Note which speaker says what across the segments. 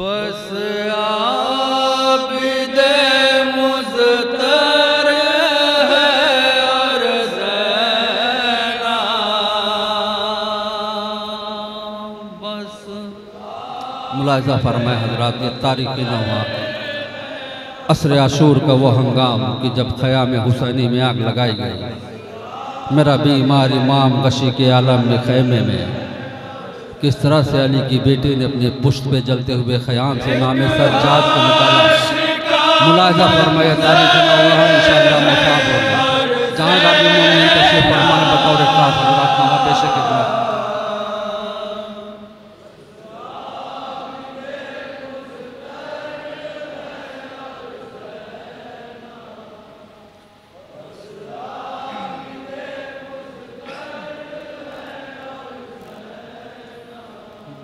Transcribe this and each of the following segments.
Speaker 1: بس عابد مزتر ہے اور زینا۔ بس ملاحظہ فرمائے حضرات، یہ تاریخی نوہ عصر عاشور کا وہ ہنگام کہ جب خیام حسینی میں آگ لگائی گئی۔ میرا بیمار امام غشی کے عالم میں خیمے میں۔ کس طرح سے علی کی بیٹی نے اپنے پشت پہ جلتے ہوئے خیام سے امام سجاد کو مطالعہ ملاحظہ فرمایا، تاریخ نوہ انشاءاللہ مصاب ہوگا جہاں رب مومنین تشریف فرمان بطور خاص حضرات نوہ پیشے کے دعا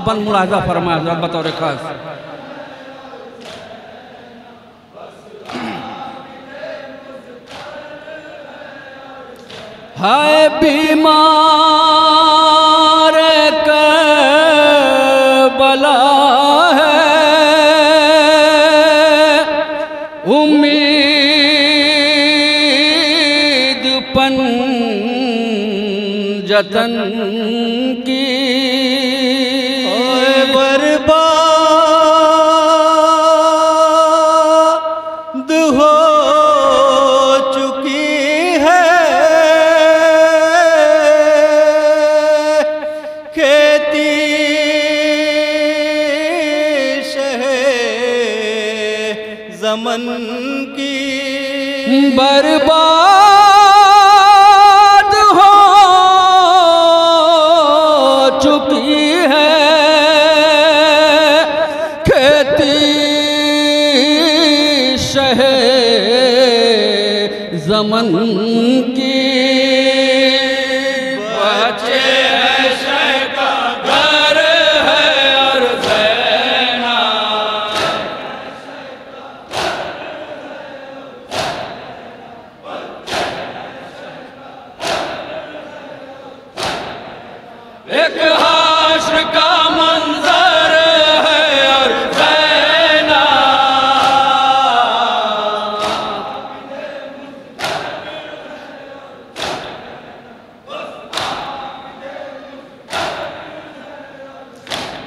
Speaker 1: اور بن ملاحظہ فرمایا حضرت بطور خاص۔ ہے بیمار کربلا ہے۔ امید پن جتن کی
Speaker 2: برباد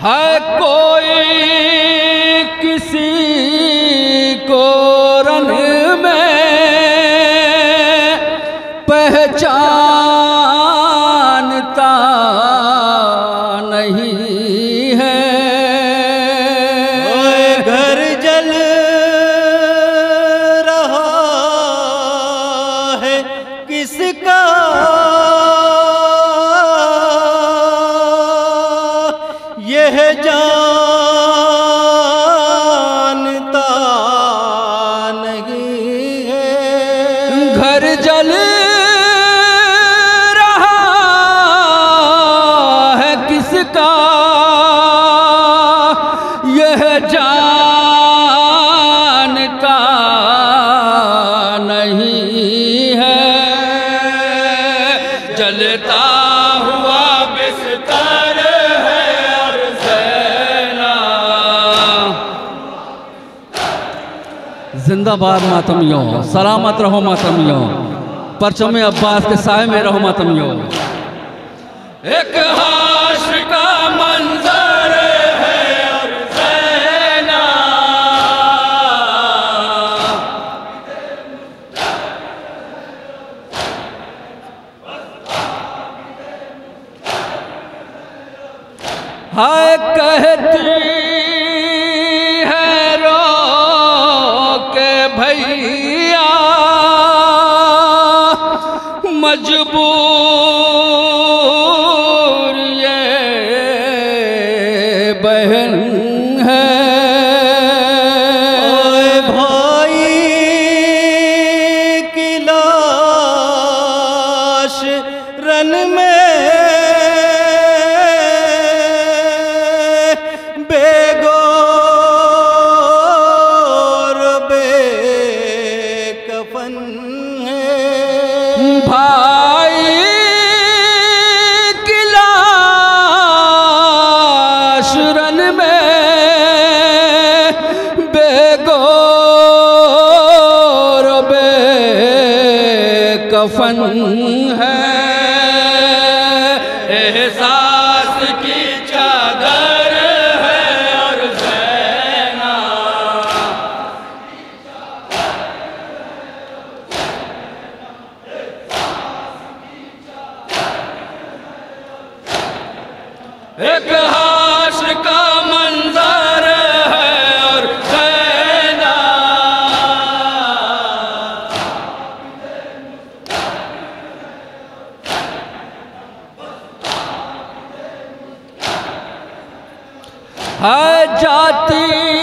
Speaker 2: ہے
Speaker 1: کوئی
Speaker 2: گھر جل
Speaker 1: زندہ باد ماتمیوں سلامت رہو ماتمیوں پرچم عباس کے سائے میں رہو ماتمیوں ایک حاش کا منظر ہے زینہ ہائے کہتی مجبور یہ بہن
Speaker 2: ہے۔ 嗯 ہے
Speaker 1: جاتی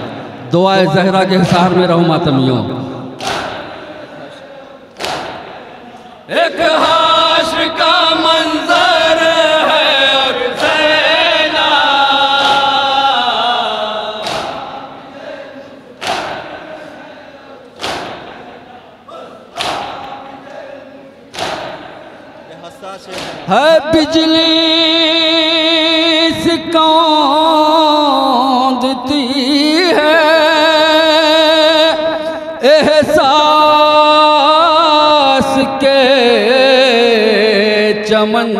Speaker 1: دعائے زہرا کے حسار میں رہو ماتمیوں۔ ایک حاشر کا منظر ہے اور زینہ ہے بجلی۔
Speaker 2: ಮಂದ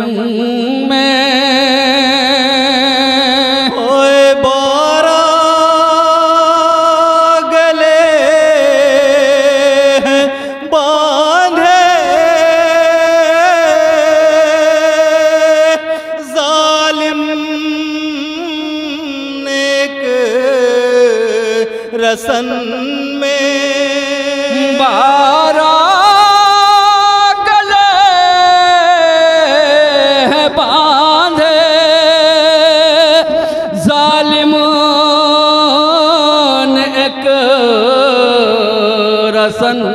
Speaker 2: رسن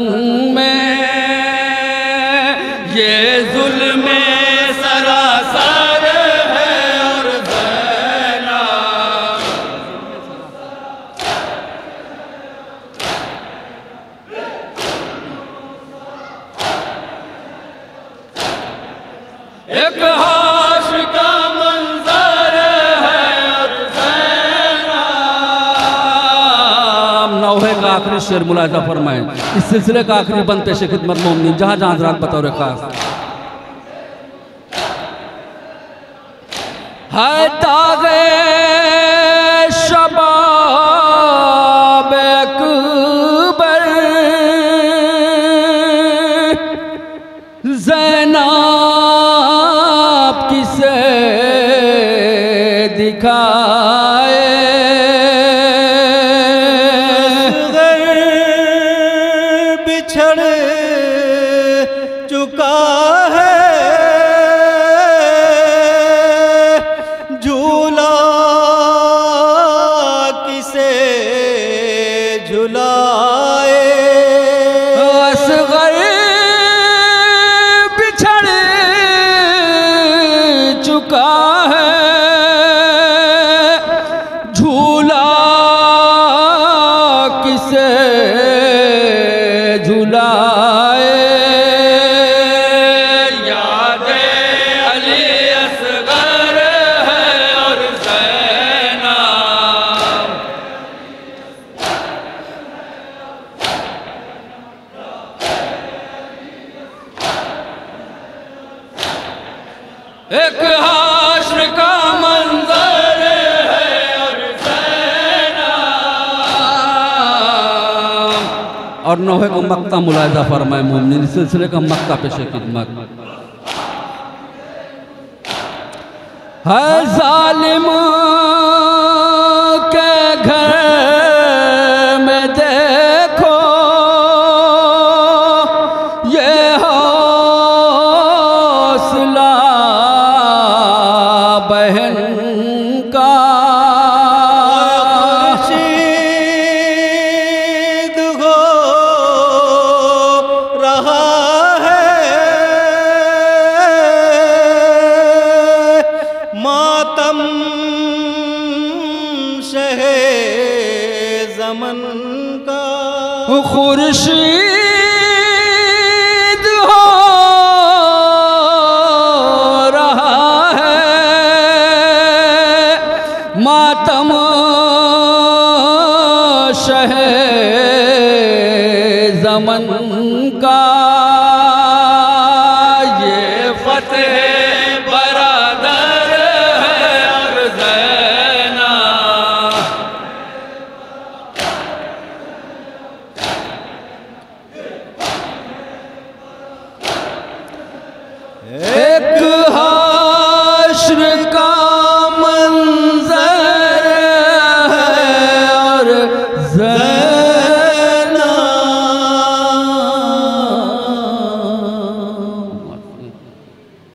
Speaker 1: شعر ملاحظہ فرمائیں۔ اس سلسلے کا آخری بنتے سے خدمت مومنین، جہاں جہاں حضرات بطور خاص۔ ہے داغ شباب اکبر، زینب کسے دکھائے؟ اور نوحے کو مکہ ملاحظہ فرمائے مومنین اس سلسلے کا مکہ پیش خدمت۔ ہے ظالمان
Speaker 2: خورشید
Speaker 1: Yeah.